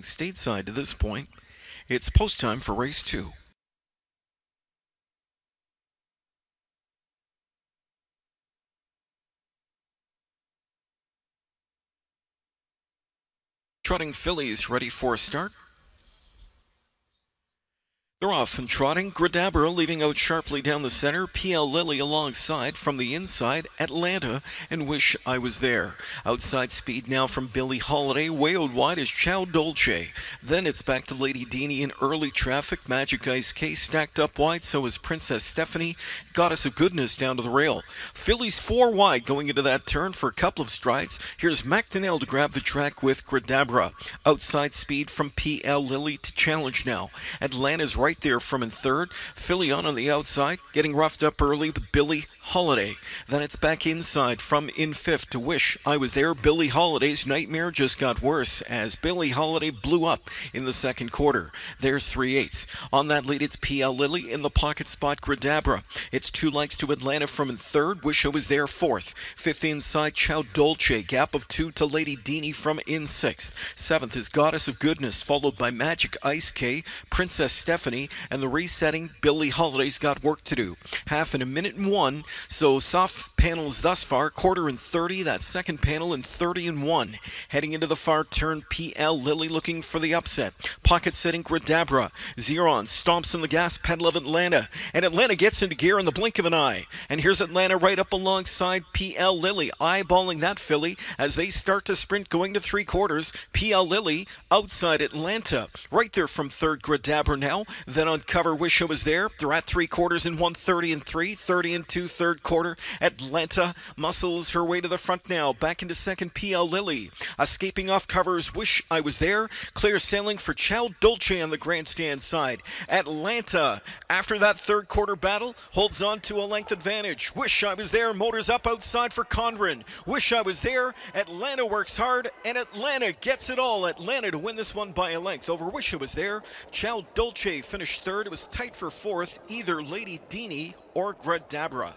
stateside to this point. It's post time for race two. Trotting fillies ready for a start. They're off and trotting. Gradabra leaving out sharply down the center. PL Lily alongside from the inside. Atlanta and Wish I Was There. Outside speed now from Billie Holiday. Way out wide is Ciao Dolce. Then it's back to Lady Deanie in early traffic. Magic Ice Case stacked up wide. So is Princess Stephanie. Goddess of Goodness down to the rail. Fillies four wide going into that turn for a couple of strides. Here's McDonnell to grab the track with Gradabra. Outside speed from PL Lily to challenge now. Atlanta's right right there from in third. Filion on the outside, getting roughed up early with Billie Holiday. Then it's back inside from in fifth to Wish I Was There. Billie Holiday's nightmare just got worse as Billie Holiday blew up in the second quarter. There's three eighths. On that lead, it's PL Lily in the pocket spot, Gradabra. It's two likes to Atlanta from in third. Wish I Was There fourth. Fifth inside, Ciao Dolce. Gap of two to Lady Deanie from in sixth. Seventh is Goddess of Goodness, followed by Magic Ice K, Princess Stephanie, and the resetting Billie Holiday's got work to do. Half in a minute and one, so soft panels thus far, quarter and 30, that second panel in 30 and 1. Heading into the far turn, PL Lily looking for the upset. Pocket setting Gradabra. Zeron stomps on the gas pedal of Atlanta, and Atlanta gets into gear in the blink of an eye. And here's Atlanta right up alongside PL Lily, eyeballing that filly as they start to sprint going to three quarters. PL Lily outside Atlanta, right there from third Gradabra now. Then on cover, Wish I Was There. They're at three quarters in 130 and 3, 30 and two, third quarter. Atlanta muscles her way to the front now. Back into second, PL Lily. Escaping off covers, Wish I Was There. Clear sailing for Ciao Dolce on the grandstand side. Atlanta, after that third quarter battle, holds on to a length advantage. Wish I Was There. Motors up outside for Conran. Wish I Was There. Atlanta works hard, and Atlanta gets it all. Atlanta to win this one by a length over Wish I Was There. Ciao Dolce finished third. It was tight for fourth, either Lady Deanie or Gradabra.